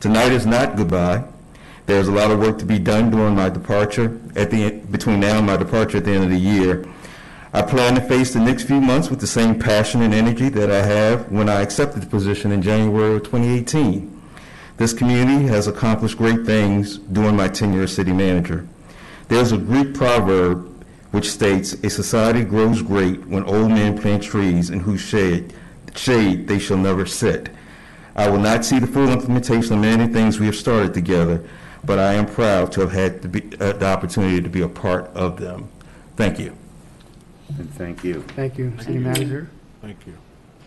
Tonight is not goodbye. There's a lot of work to be done during my departure, at the, between now and my departure at the end of the year. I plan to face the next few months with the same passion and energy that I have when I accepted the position in January of 2018. This community has accomplished great things during my tenure as city manager. There's a Greek proverb which states, "A society grows great when old men plant trees in whose shade, shade they shall never sit." I will not see the full implementation of many things we have started together, but I am proud to have had the, be, uh, the opportunity to be a part of them. Thank you. And thank you. Thank you, City Manager. Thank you.